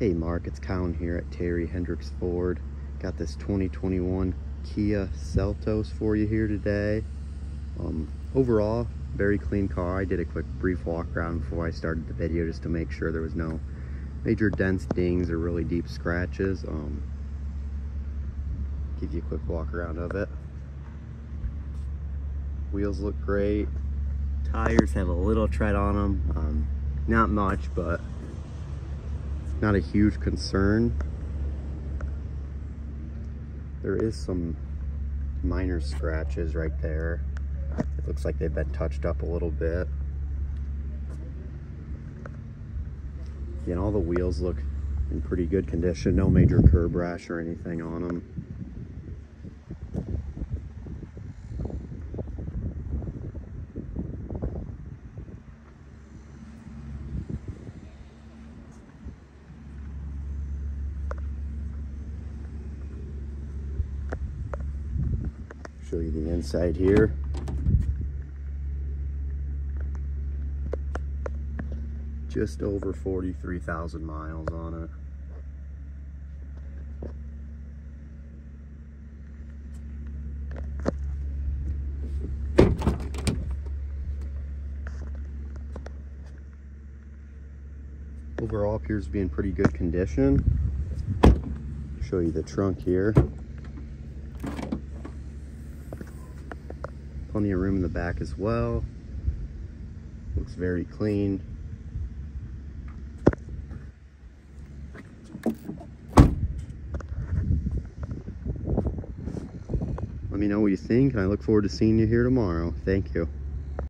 Hey Mark, it's Colin here at Terry Henricks Ford. Got this 2021 Kia Seltos for you here today. Um, overall, very clean car. I did a quick brief walk around before I started the video just to make sure there was no major dents, dings, or really deep scratches. Um, give you a quick walk around of it. Wheels look great. Tires have a little tread on them. Um, not much, but not a huge concern. There is some minor scratches right there. It looks like they've been touched up a little bit. Again, all the wheels look in pretty good condition. No major curb rash or anything on them. Show you the inside here. Just over 43,000 miles on it. Overall appears to be in pretty good condition. Show you the trunk here. Plenty of room in the back as well. Looks very clean. Let me know what you think. I look forward to seeing you here tomorrow. Thank you.